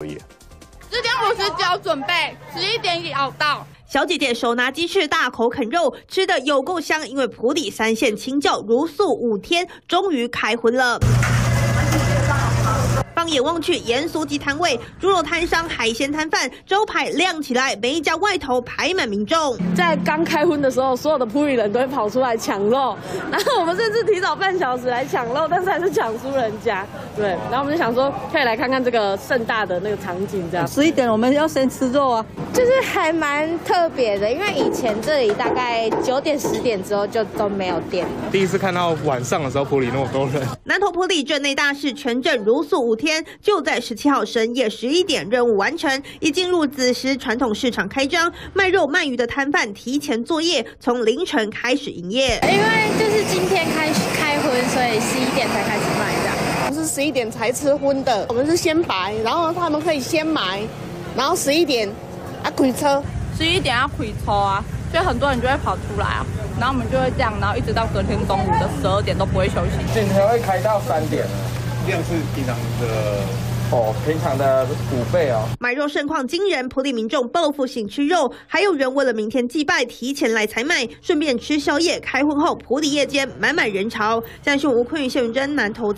十点五十九准备，十一点要到。小姐姐手拿鸡翅，大口啃肉，吃的有够香。因为普里三线清教如素五天，终于开荤了。放眼望去，盐酥鸡摊位、猪肉摊商、海鲜摊贩，招牌亮起来，每一家外头排满民众。在刚开荤的时候，所有的普里人都会跑出来抢肉，然后我们甚至提早半小时来抢肉，但是还是抢输人家。对，然后我们就想说，可以来看看这个盛大的那个场景，这样。十一点我们要先吃肉啊，就是还蛮特别的，因为以前这里大概九点十点之后就都没有店了。第一次看到晚上的时候普里那么多人。南投普里镇内大事，全镇如素五天，就在十七号深夜十一点任务完成，一进入子时传统市场开张，卖肉卖鱼的摊贩提前作业，从凌晨开始营业。因为就是今天开始开荤，所以十一点才开始卖这样。我们是十一点才吃荤的，我们是先白，然后他们可以先买，然后十一点啊开车，十一点要开车啊，所以很多人就会跑出来啊，然后我们就会这样，然后一直到隔天中午的十二点都不会休息。今天会开到三点，量是平常的。哦，平常的五倍哦。买肉盛况惊人，普里民众报复性吃肉，还有人为了明天祭拜提前来采买，顺便吃宵夜。开荤后，普里夜间满满人潮。江苏吴坤宇、谢云珍南投。